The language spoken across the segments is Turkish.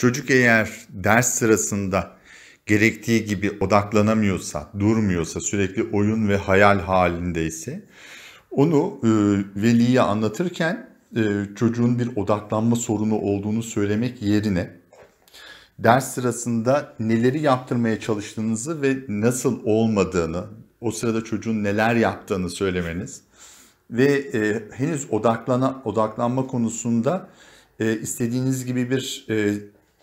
Çocuk eğer ders sırasında gerektiği gibi odaklanamıyorsa, durmuyorsa, sürekli oyun ve hayal halindeyse onu e, veliye anlatırken e, çocuğun bir odaklanma sorunu olduğunu söylemek yerine ders sırasında neleri yaptırmaya çalıştığınızı ve nasıl olmadığını, o sırada çocuğun neler yaptığını söylemeniz ve e, henüz odaklana odaklanma konusunda e, istediğiniz gibi bir e,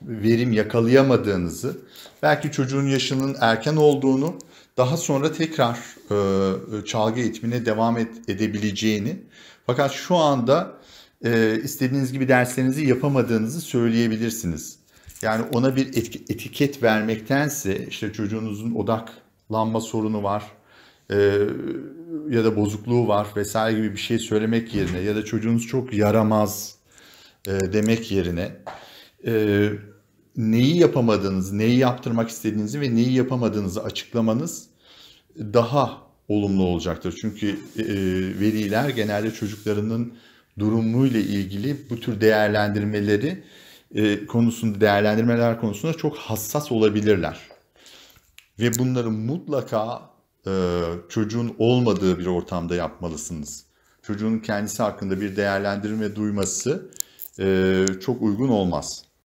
verim yakalayamadığınızı, belki çocuğun yaşının erken olduğunu, daha sonra tekrar e, çalgı eğitimine devam et, edebileceğini, fakat şu anda e, istediğiniz gibi derslerinizi yapamadığınızı söyleyebilirsiniz. Yani ona bir etiket vermektense işte çocuğunuzun odaklanma sorunu var e, ya da bozukluğu var vesaire gibi bir şey söylemek yerine ya da çocuğunuz çok yaramaz e, demek yerine e, neyi yapamadığınızı, neyi yaptırmak istediğinizi ve neyi yapamadığınızı açıklamanız daha olumlu olacaktır. Çünkü e, veliler genelde çocuklarının durumuyla ilgili bu tür değerlendirmeleri e, konusunda değerlendirmeler konusunda çok hassas olabilirler. Ve bunları mutlaka e, çocuğun olmadığı bir ortamda yapmalısınız. Çocuğun kendisi hakkında bir değerlendirme duyması e, çok uygun olmaz.